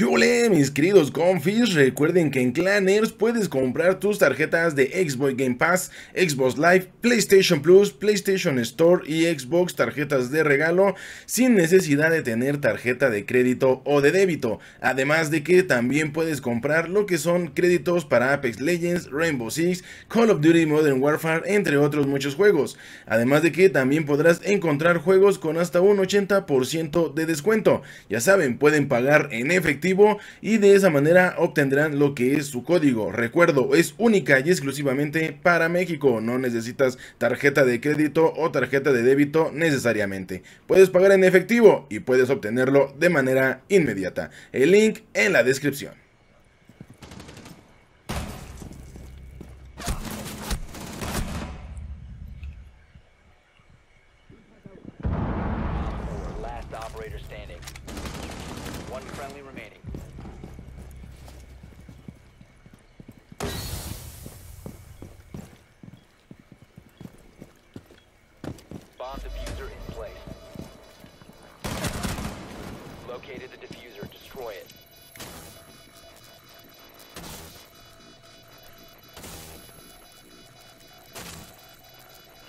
¿Qué ole, mis queridos confis? Recuerden que en Clanners puedes comprar tus tarjetas de Xbox Game Pass, Xbox Live, PlayStation Plus, PlayStation Store y Xbox tarjetas de regalo sin necesidad de tener tarjeta de crédito o de débito. Además de que también puedes comprar lo que son créditos para Apex Legends, Rainbow Six, Call of Duty Modern Warfare, entre otros muchos juegos. Además de que también podrás encontrar juegos con hasta un 80% de descuento. Ya saben, pueden pagar en efectivo y de esa manera obtendrán lo que es su código. Recuerdo, es única y exclusivamente para México. No necesitas tarjeta de crédito o tarjeta de débito necesariamente. Puedes pagar en efectivo y puedes obtenerlo de manera inmediata. El link en la descripción. Located the diffuser. Destroy it.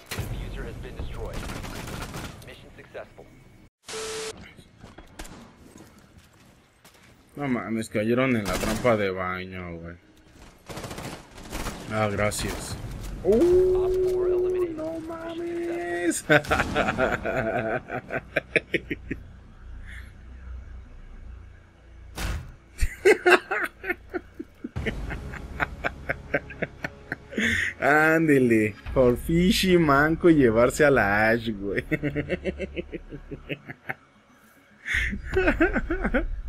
Diffuser has been destroyed. Mission successful. No mames, cayeron en la trampa de baño, güey. Ah, gracias. Uh, 4 eliminated. no mames. Ándele, por fishy manco llevarse a la Ash, güey.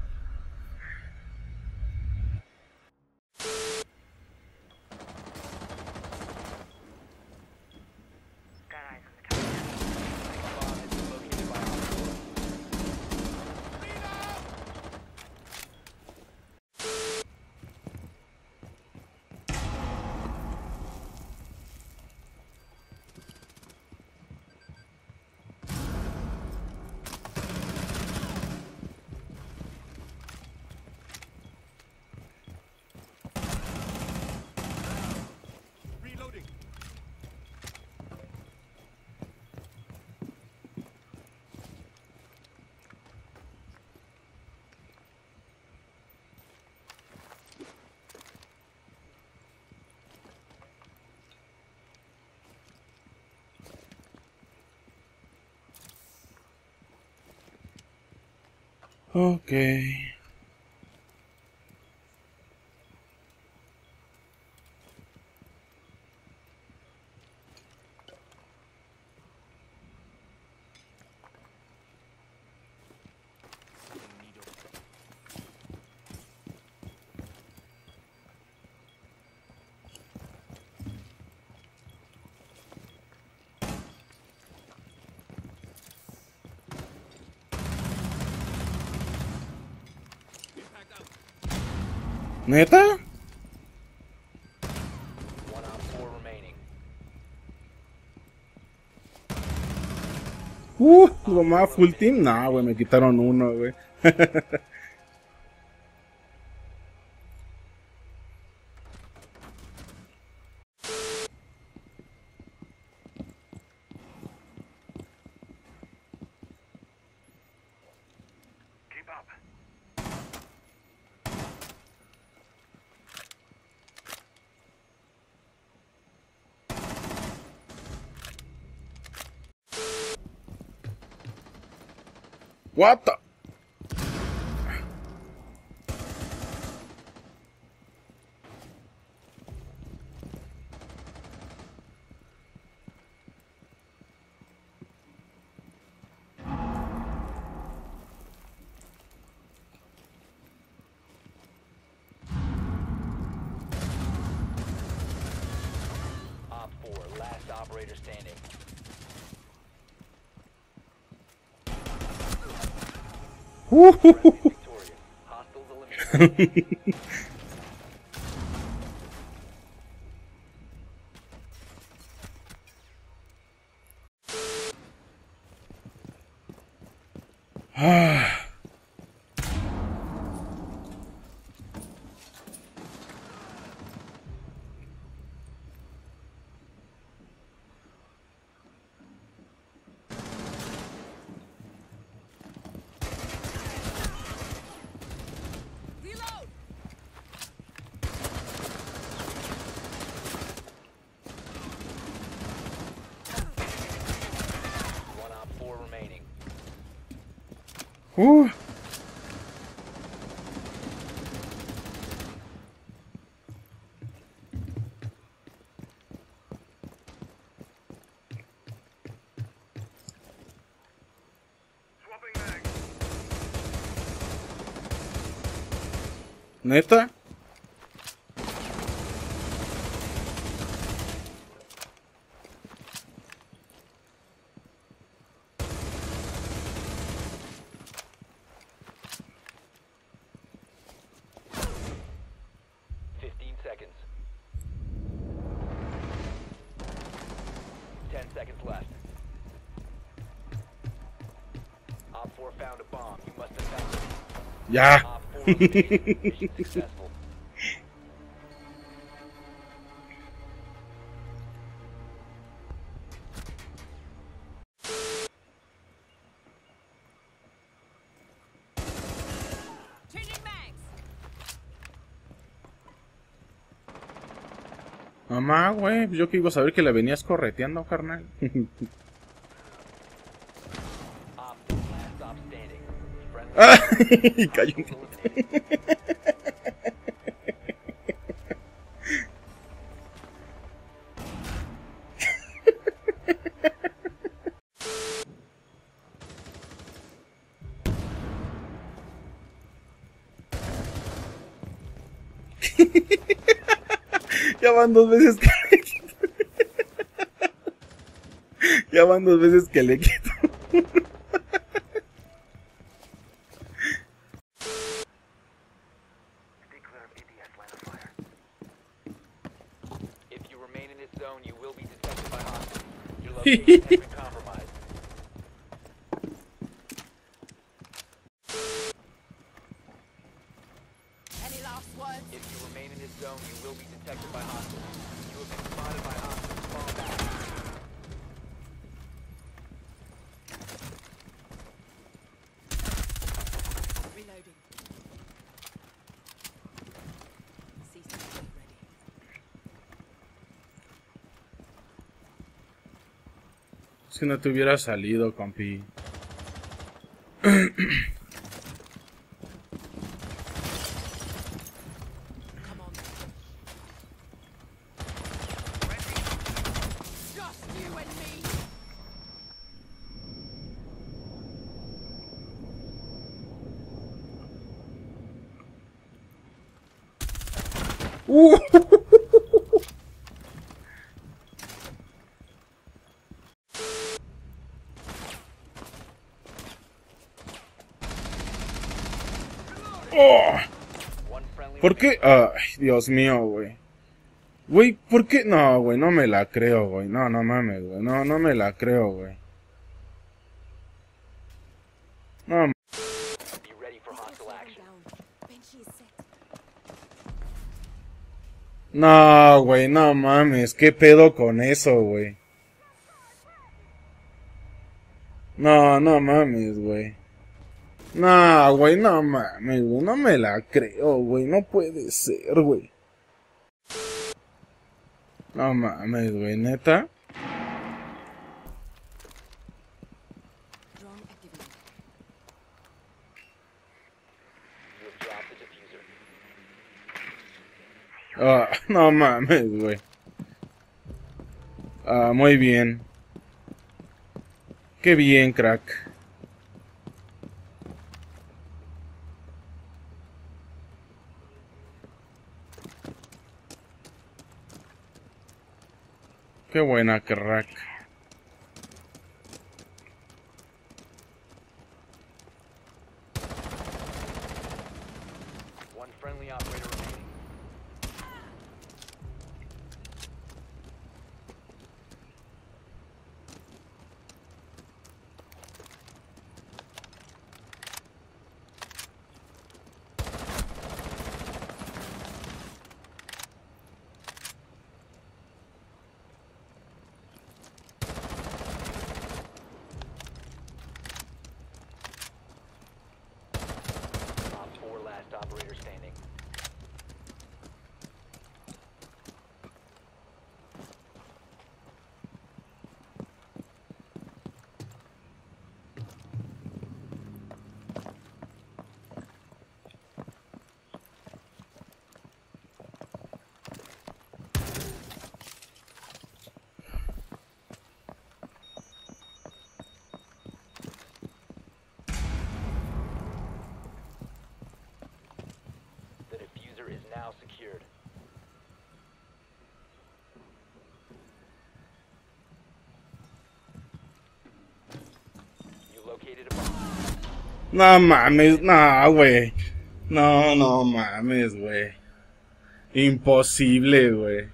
Okay. ¿Neta? One Op 4 remaining. Uh, lo más full team. No, güey, me quitaron uno, güey. What the? Op 4, last operator standing. Woohoo! Uh. ¿Neta? Fifteen Ya. Op 4 located. Mission successful. Changing mags. Mamá, güey, pues yo que iba a saber que la venías correteando, carnal. y cayó un-. Ya van dos veces que le quito. Ya van dos veces que le quito. Zone, you will be detected by hostiles. Your location Si no te hubiera salido, compi. Oh. ¿Por qué? Ay, Dios mío, güey. Güey, ¿por qué? No, güey, no me la creo, güey. No, no mames, güey. No, no me la creo, güey. No, no, güey, no mames. ¿Qué pedo con eso, güey? No, no mames, güey. No, güey, no mames, güey. No me la creo, güey. No puede ser, güey. No mames, güey, neta. Ah, no mames, güey. Ah, muy bien. Qué bien, crack. Qué buena, crack. No mames, no, güey. No, no mames, güey. Imposible, güey.